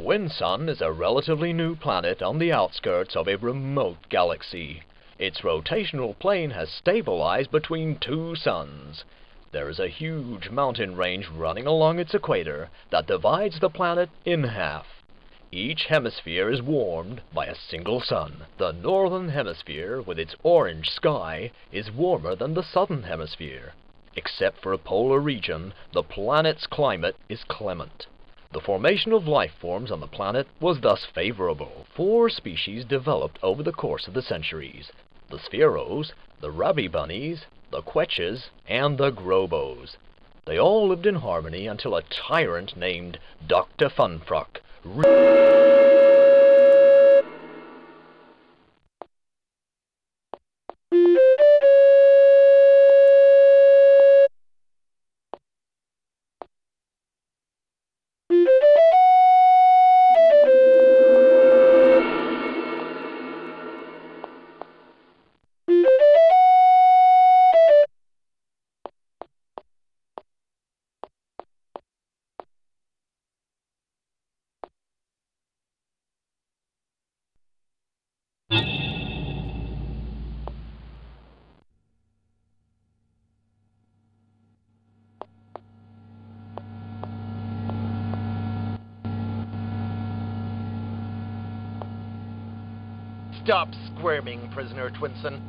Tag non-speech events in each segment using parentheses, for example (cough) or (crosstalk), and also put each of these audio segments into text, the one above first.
Twinsun is a relatively new planet on the outskirts of a remote galaxy. Its rotational plane has stabilized between two suns. There is a huge mountain range running along its equator that divides the planet in half. Each hemisphere is warmed by a single sun. The northern hemisphere, with its orange sky, is warmer than the southern hemisphere. Except for a polar region, the planet's climate is clement. The formation of life forms on the planet was thus favorable. Four species developed over the course of the centuries the Spheros, the Rabbibunnies, the Quetches, and the Grobos. They all lived in harmony until a tyrant named Dr. Funfrock Stop squirming, prisoner Twinsen.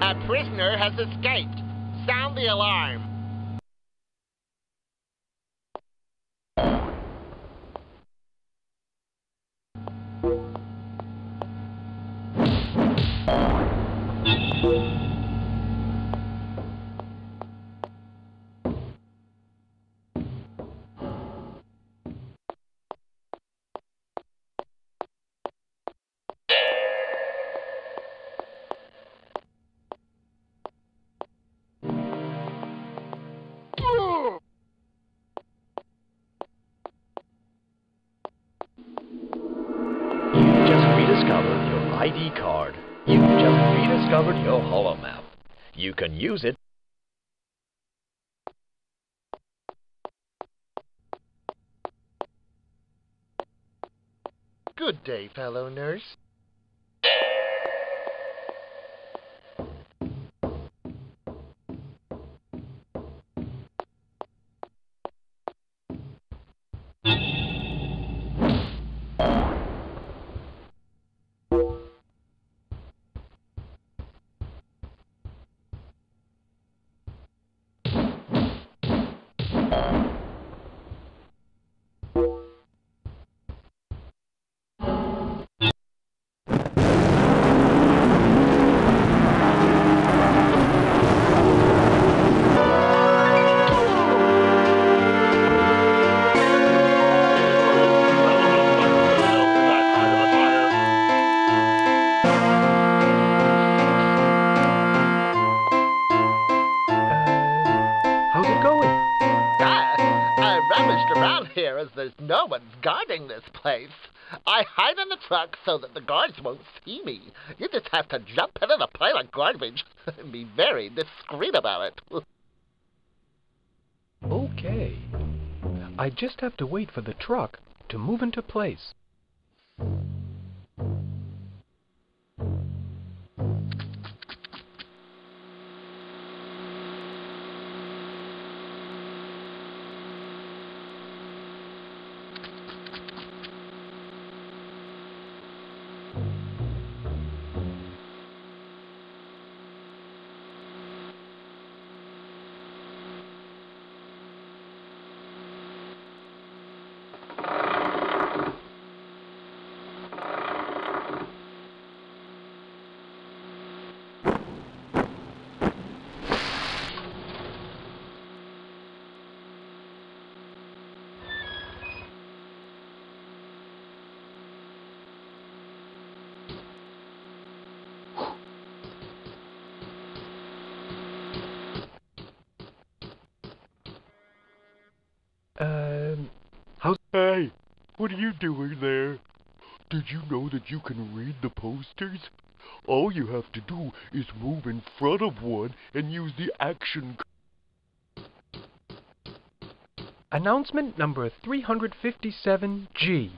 A prisoner has escaped. Sound the alarm. Just rediscovered your holomap. You can use it Good day, fellow nurse. As there's no one guarding this place. I hide in the truck so that the guards won't see me. You just have to jump into the pile of garbage (laughs) and be very discreet about it. (laughs) Okay. I just have to wait for the truck to move into place. Um, how's... Hey, what are you doing there? Did you know that you can read the posters? All you have to do is move in front of one and use the action Announcement number 357G.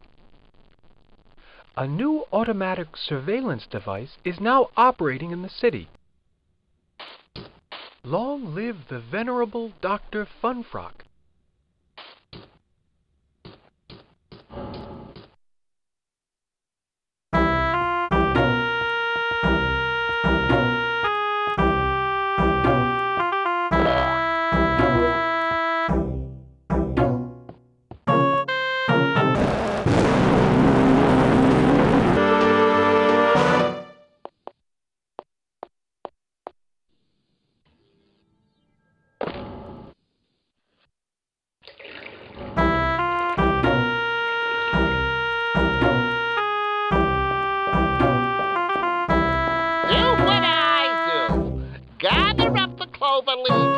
A new automatic surveillance device is now operating in the city. Long live the venerable Dr. Funfrock. Up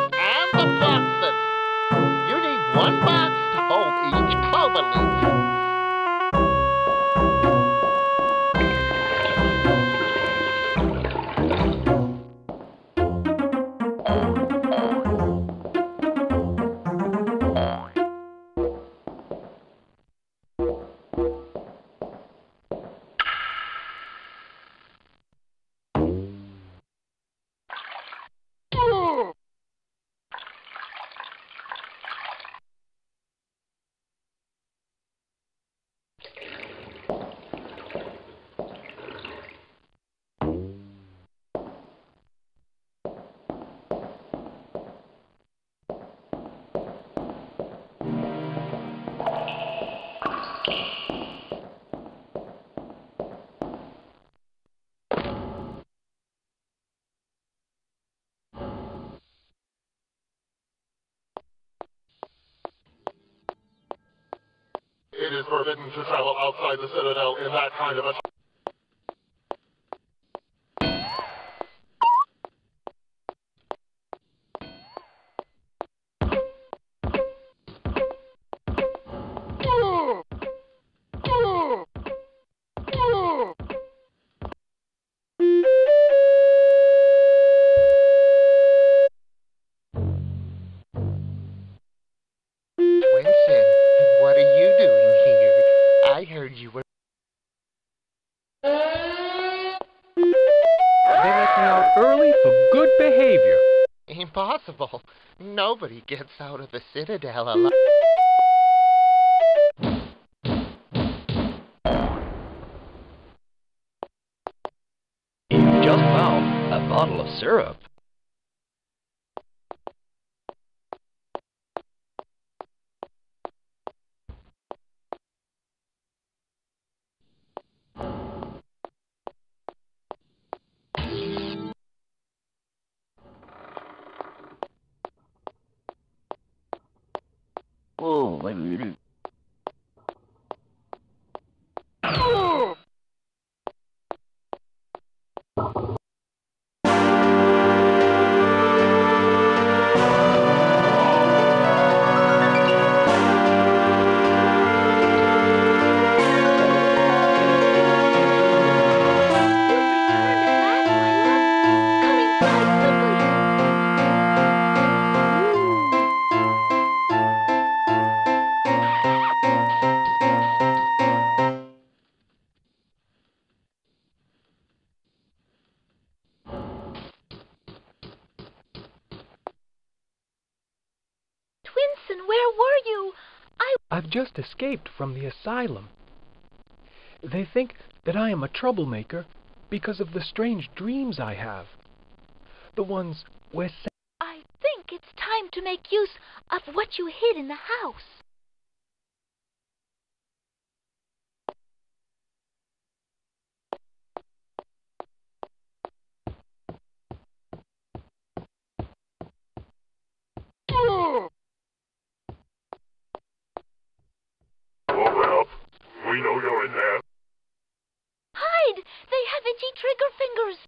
forbidden to travel outside the Citadel in that kind of a... Impossible. Nobody gets out of the Citadel alive. Just found a bottle of syrup. Twinsen, I've just escaped from the asylum. They think that I am a troublemaker because of the strange dreams I have. The ones where I think it's time to make use of what you hid in the house. Open up. We know you're in there. Hide! They have itchy trigger fingers.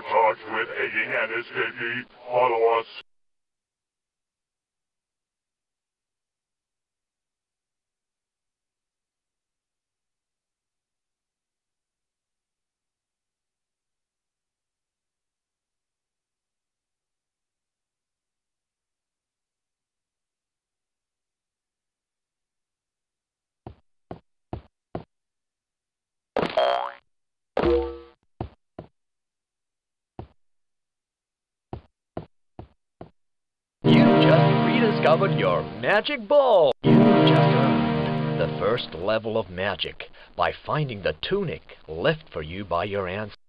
Charged with aiding an escapee. Follow us. Just rediscovered your magic ball. You just earned the first level of magic by finding the tunic left for you by your ancestors.